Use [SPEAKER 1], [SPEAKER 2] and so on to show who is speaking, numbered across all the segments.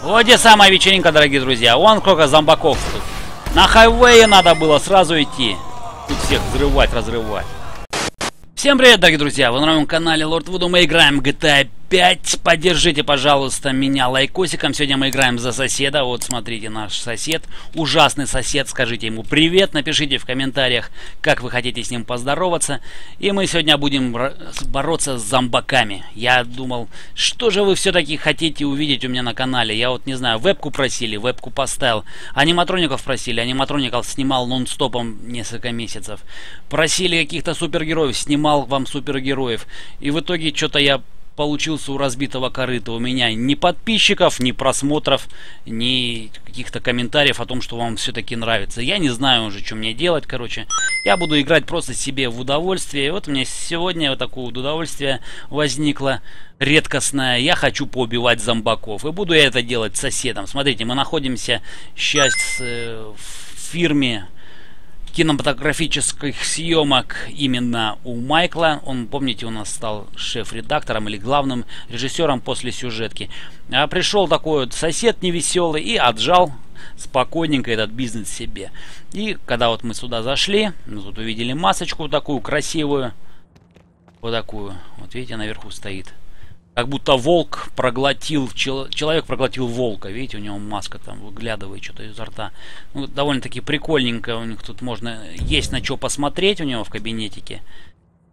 [SPEAKER 1] Вот где самая вечеринка, дорогие друзья. Вон сколько зомбаков тут. На хайвее надо было сразу идти. Тут всех взрывать, разрывать. Всем привет, дорогие друзья! Вы на моем канале Лорд Вуду. Мы играем GTA 5. Поддержите, пожалуйста, меня лайкосиком. Сегодня мы играем за соседа. Вот, смотрите, наш сосед. Ужасный сосед. Скажите ему привет. Напишите в комментариях, как вы хотите с ним поздороваться. И мы сегодня будем бороться с зомбаками. Я думал, что же вы все-таки хотите увидеть у меня на канале? Я вот не знаю, вебку просили, вебку поставил. Аниматроников просили. Аниматроников снимал нон-стопом несколько месяцев. Просили каких-то супергероев. Снимал вам супергероев. И в итоге что-то я получился у разбитого корыта. У меня ни подписчиков, ни просмотров, ни каких-то комментариев о том, что вам все-таки нравится. Я не знаю уже, что мне делать, короче. Я буду играть просто себе в удовольствие. И вот у меня сегодня вот такое удовольствие возникло редкостное. Я хочу поубивать зомбаков. И буду я это делать соседом. Смотрите, мы находимся сейчас э, в фирме кинематографических съемок именно у Майкла. Он, помните, у нас стал шеф-редактором или главным режиссером после сюжетки. А пришел такой вот сосед невеселый и отжал спокойненько этот бизнес себе. И когда вот мы сюда зашли, мы тут увидели масочку такую красивую. Вот такую. Вот видите, наверху стоит. Как будто волк проглотил, человек проглотил волка. Видите, у него маска там выглядывает что-то изо рта. Ну, довольно-таки прикольненько. У них тут можно... Есть на что посмотреть у него в кабинетике.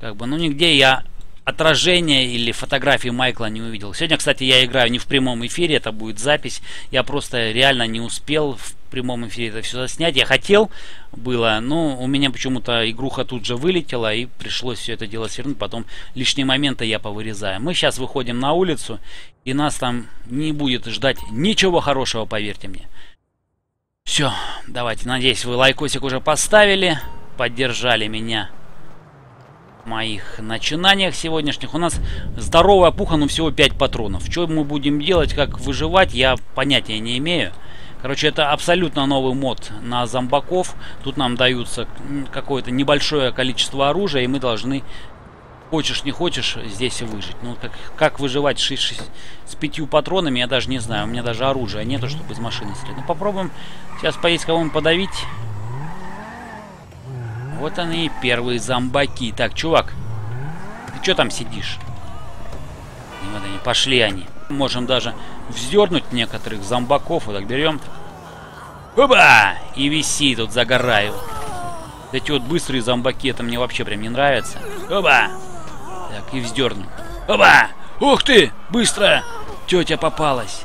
[SPEAKER 1] Как бы, ну, нигде я отражения или фотографии Майкла не увидел. Сегодня, кстати, я играю не в прямом эфире, это будет запись. Я просто реально не успел в прямом эфире это все заснять. Я хотел было, но у меня почему-то игруха тут же вылетела и пришлось все это дело свернуть. Потом лишние моменты я повырезаю. Мы сейчас выходим на улицу и нас там не будет ждать ничего хорошего, поверьте мне. Все, давайте, надеюсь, вы лайкосик уже поставили, поддержали меня моих начинаниях сегодняшних. У нас здоровая пуха, но всего 5 патронов. Что мы будем делать, как выживать, я понятия не имею. Короче, это абсолютно новый мод на зомбаков. Тут нам даются какое-то небольшое количество оружия, и мы должны, хочешь не хочешь, здесь выжить. Ну, как, как выживать 6, 6, с пятью патронами, я даже не знаю. У меня даже оружия нету, чтобы из машины стрелять. Ну, попробуем сейчас поесть кого-нибудь подавить. Вот они, первые зомбаки. Так, чувак, ты что там сидишь? Вот они, пошли они. Можем даже вздернуть некоторых зомбаков. Вот так берем. Оба! И виси тут загораю. Эти вот быстрые зомбаки, это мне вообще прям не нравится. Оба! Так, и вздерну. Оба! Ух ты! Быстро! Тетя попалась.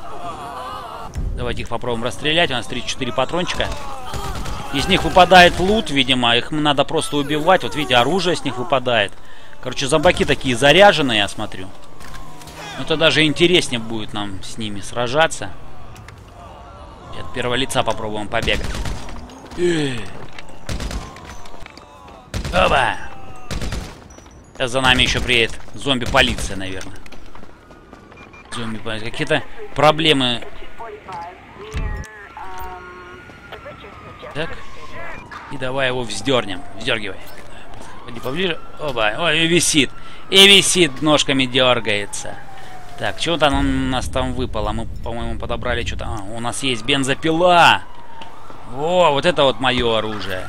[SPEAKER 1] Давайте их попробуем расстрелять. У нас 34 патрончика. Из них выпадает лут, видимо. Их надо просто убивать. Вот видите, оружие с них выпадает. Короче, зомбаки такие заряженные, я смотрю. Ну, это даже интереснее будет нам с ними сражаться. От первого лица попробуем побегать. Оба! Сейчас за нами еще приедет зомби-полиция, наверное. Зомби-полиция. Какие-то проблемы Так. И давай его вздернем. Вздергивай. Ходи поближе. Оба. Ой, и висит. И висит, ножками дергается. Так, что там у нас там выпало? Мы, по-моему, подобрали что-то. А, у нас есть бензопила. О, вот это вот мое оружие.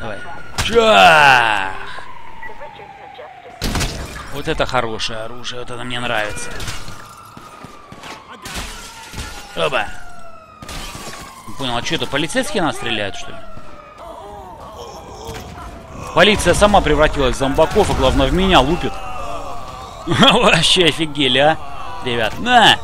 [SPEAKER 1] Давай. Чах! Вот это хорошее оружие. Вот это мне нравится. Оба понял, а что это, полицейские нас стреляют, что ли? Полиция сама превратилась в зомбаков, и главное в меня лупит. Вообще офигели, а? Ребят, на!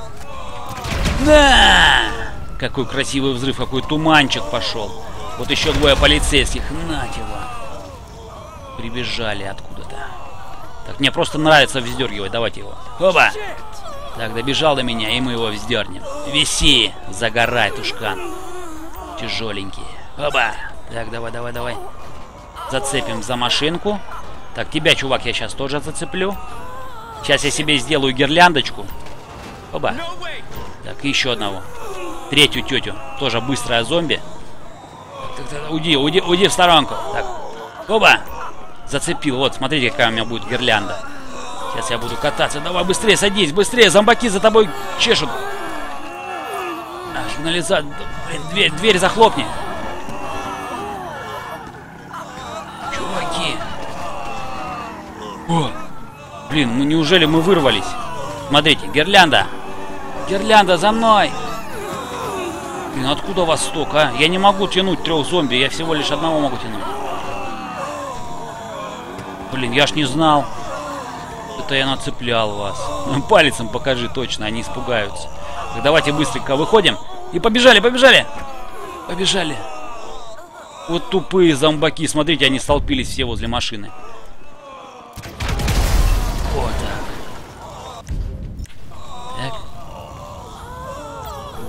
[SPEAKER 1] На! Какой красивый взрыв, какой туманчик пошел. Вот еще двое полицейских. На его. Прибежали откуда-то. Так, мне просто нравится вздергивать. Давайте его. Оба! Так, добежал до меня, и мы его вздернем. Виси! Загорай, тушкан тяжеленькие. Оба! Так, давай, давай, давай. Зацепим за машинку. Так, тебя, чувак, я сейчас тоже зацеплю. Сейчас я себе сделаю гирляндочку. Оба. Так, еще одного. Третью тетю. Тоже быстрая зомби. Так, так, так, уйди, уйди, уйди в сторонку. Так. Оба! Зацепил. Вот, смотрите, какая у меня будет гирлянда. Сейчас я буду кататься. Давай, быстрее садись, быстрее. Зомбаки за тобой чешут. А. Блин, дверь, дверь захлопни. Чуваки. О, блин, ну неужели мы вырвались? Смотрите, гирлянда. Гирлянда, за мной. Блин, откуда вас столько, а? Я не могу тянуть трех зомби, я всего лишь одного могу тянуть. Блин, я ж не знал. Это я нацеплял вас. Палецом покажи точно, они испугаются. Так давайте быстренько выходим. И побежали, побежали! Побежали. Вот тупые зомбаки. Смотрите, они столпились все возле машины. Вот так.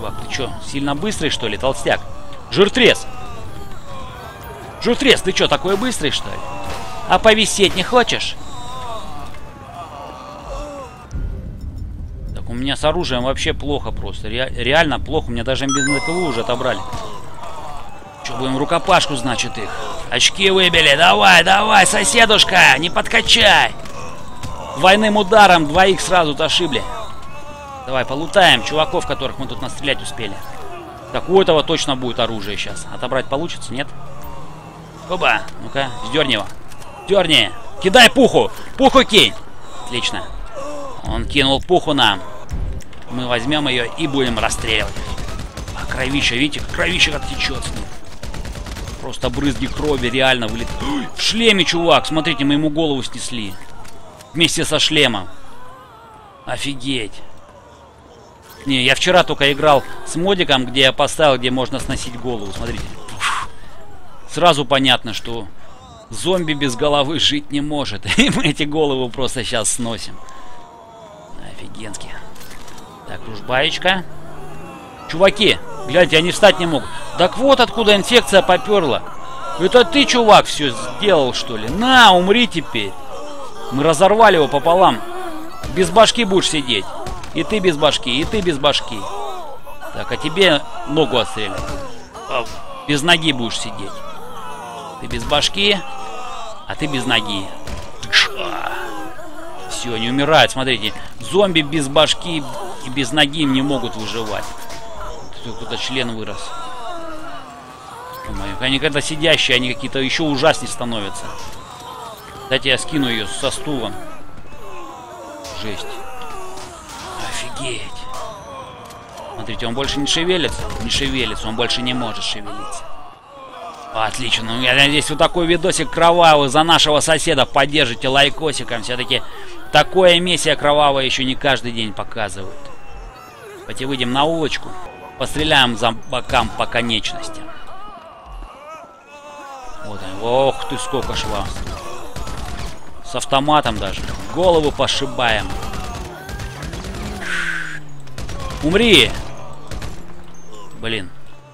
[SPEAKER 1] Чувак, ты что, сильно быстрый, что ли, толстяк? Жиртрес! Жиртрес, ты что, такой быстрый, что ли? А повисеть не хочешь? Так, у меня с оружием вообще плохо просто. Ре реально плохо. У меня даже бензопилу уже отобрали. Что, будем рукопашку, значит, их? Очки выбили. Давай, давай, соседушка, не подкачай. Двойным ударом двоих сразу ошибли. Давай, полутаем чуваков, которых мы тут настрелять успели. Так, у этого точно будет оружие сейчас. Отобрать получится, нет? Оба, ну-ка, сдерни его. Дерни. Кидай пуху. Пуху кинь. Отлично. Он кинул пуху нам. Мы возьмем ее и будем расстреливать. А кровища, видите, кровища как течет с ним. Просто брызги крови реально вылетают. В шлеме, чувак. Смотрите, мы ему голову снесли. Вместе со шлемом. Офигеть. Не, я вчера только играл с модиком, где я поставил, где можно сносить голову. Смотрите. Сразу понятно, что Зомби без головы жить не может. И мы эти головы просто сейчас сносим. Офигенски. Так, ружбаечка. Чуваки, гляньте, они встать не могут. Так вот откуда инфекция поперла. Это ты, чувак, все сделал, что ли? На, умри теперь. Мы разорвали его пополам. Без башки будешь сидеть. И ты без башки, и ты без башки. Так, а тебе ногу отстрелят. А, без ноги будешь сидеть. Ты без башки, а ты без ноги. Все, они умирают, смотрите. Зомби без башки и без ноги не могут выживать. Тут член вырос. Они когда сидящие, они какие-то еще ужаснее становятся. Дайте я скину ее со стулом. Жесть. Офигеть. Смотрите, он больше не шевелится. Не шевелится, он больше не может шевелиться. Отлично. Ну, я надеюсь, вот такой видосик кровавый за нашего соседа поддержите лайкосиком. Все-таки такое мессия кровавое еще не каждый день показывают. Давайте выйдем на улочку. Постреляем за бокам по конечностям. Вот они. Ох ты, сколько шва. С автоматом даже. Голову пошибаем. Умри! Блин.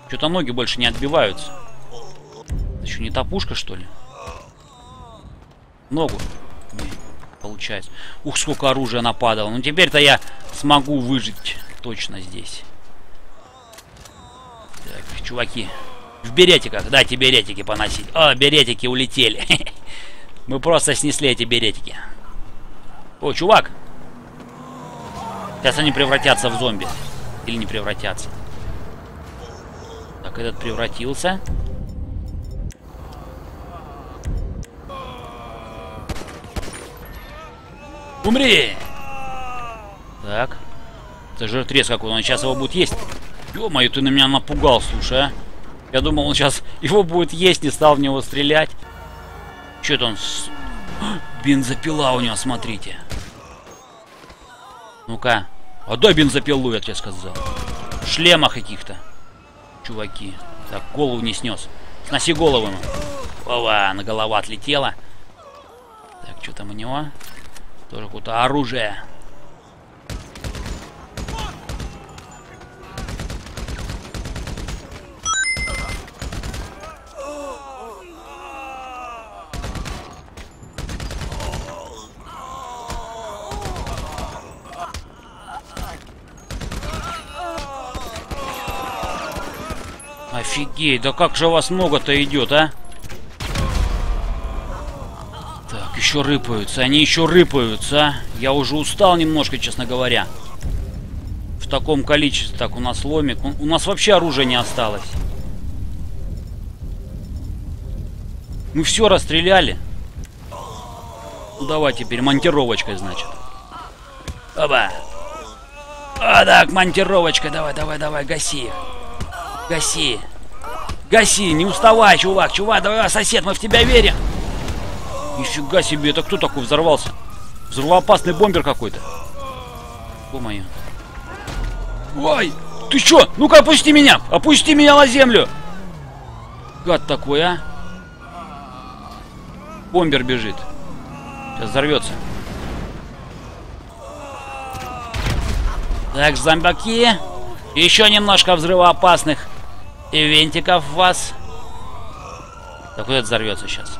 [SPEAKER 1] Что-то ноги больше не отбиваются. Что, не та пушка, что ли? Ногу. Не, получается. Ух, сколько оружия нападало. Ну, теперь-то я смогу выжить точно здесь. Так, чуваки. В беретиках. Дайте беретики поносить. О, беретики улетели. Мы просто снесли эти беретики. О, чувак. Сейчас они превратятся в зомби. Или не превратятся. Так, этот превратился. Умри! Так. Это же трес какой, он сейчас его будет есть. Ё-моё, ты на меня напугал, слушай, а. Я думал, он сейчас его будет есть, не стал в него стрелять. Это он... С... Бензопила у него, смотрите. Ну-ка. Отдай бензопилу, я тебе сказал. В шлемах каких-то. Чуваки. Так, голову не снес. Сноси голову ему. Ова, на голова отлетела. Так, что там у него? Тоже какое-то оружие. Офигеть, да как же вас много-то идет, а? еще рыпаются, они еще рыпаются. Я уже устал немножко, честно говоря. таком количестве. Так, у нас ломик. У, нас вообще оружия не осталось. Мы все расстреляли. Ну давай теперь монтировочкой, значит. Оба. А, так, монтировочка. Давай, давай, давай, гаси. Гаси. Гаси, не уставай, чувак, чувак, давай, сосед, мы в тебя верим. Нифига себе, это кто такой взорвался? Взрывоопасный бомбер какой-то. О-моё. Ой, ты чё? Ну-ка, опусти меня! Опусти меня на землю! Гад такой, а? Бомбер бежит. Сейчас взорвется. Так, зомбаки. Еще немножко взрывоопасных ивентиков в вас. Так вот это взорвется сейчас.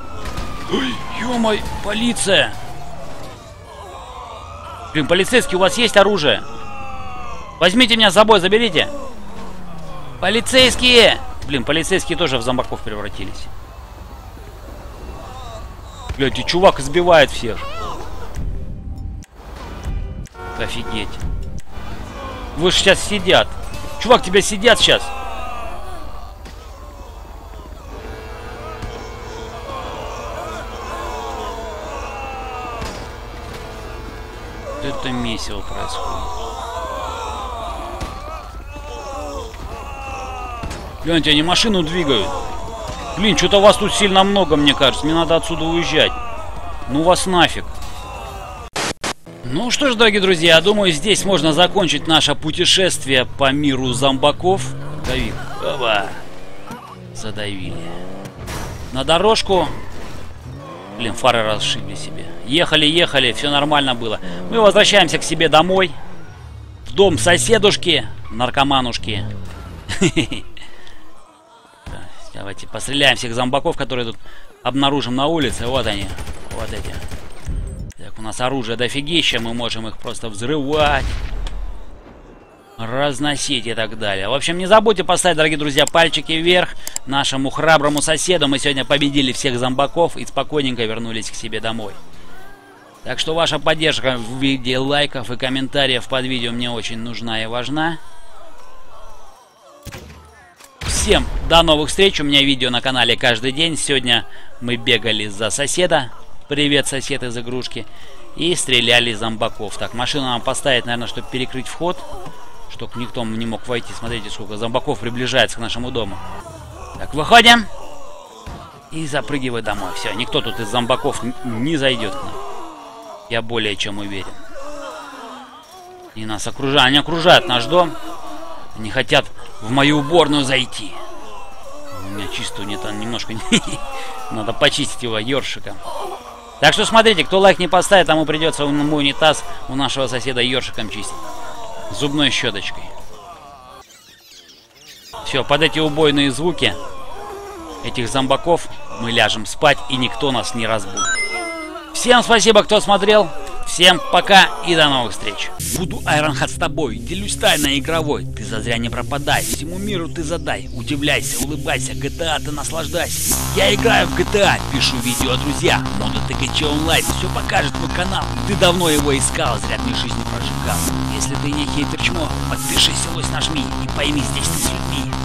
[SPEAKER 1] Ой, полиция! Блин, полицейский, у вас есть оружие? Возьмите меня с собой, заберите. Полицейские! Блин, полицейские тоже в зомбаков превратились. Блядь, и чувак избивает всех. Офигеть. Вы же сейчас сидят. Чувак, тебя сидят сейчас. Месиво происходит. Гляньте, они машину двигают. Блин, что-то вас тут сильно много, мне кажется. Мне надо отсюда уезжать. Ну вас нафиг. Ну что ж, дорогие друзья, я думаю, здесь можно закончить наше путешествие по миру зомбаков. Дави. Оба. Задавили. На дорожку. Блин, фары расшибли себе. Ехали, ехали, все нормально было. Мы возвращаемся к себе домой. В дом соседушки, наркоманушки. Давайте постреляем всех зомбаков, которые тут обнаружим на улице. Вот они. Вот эти. Так, у нас оружие дофигища. Мы можем их просто взрывать. Разносить и так далее. В общем, не забудьте поставить, дорогие друзья, пальчики вверх нашему храброму соседу. Мы сегодня победили всех зомбаков и спокойненько вернулись к себе домой. Так что ваша поддержка в виде лайков и комментариев под видео мне очень нужна и важна. Всем до новых встреч. У меня видео на канале каждый день. Сегодня мы бегали за соседа. Привет, сосед из игрушки. И стреляли зомбаков. Так, машину нам поставить, наверное, чтобы перекрыть вход. Чтобы никто не мог войти. Смотрите, сколько зомбаков приближается к нашему дому. Так, выходим. И запрыгивай домой. Все, никто тут из зомбаков не зайдет к нам. Я более чем уверен. И нас окружают. Они окружают наш дом. Они хотят в мою уборную зайти. У меня чисто не там немножко... Надо почистить его ёршиком. Так что смотрите, кто лайк не поставит, тому придется мой унитаз у нашего соседа ёршиком чистить. Зубной щеточкой. Все, под эти убойные звуки этих зомбаков мы ляжем спать, и никто нас не разбудит. Всем спасибо, кто смотрел. Всем пока и до новых встреч. Буду Айронхат с тобой, делюсь тайной игровой. Ты зазря не пропадай, всему миру ты задай. Удивляйся, улыбайся, GTA ты наслаждайся. Я играю в GTA, пишу видео друзья. Моды ТКЧ онлайн, все покажет мой канал. Ты давно его искал, зря мне жизнь прожигал. Если ты не хейтер чмо, подпишись, лось нажми и пойми, здесь ты с людьми.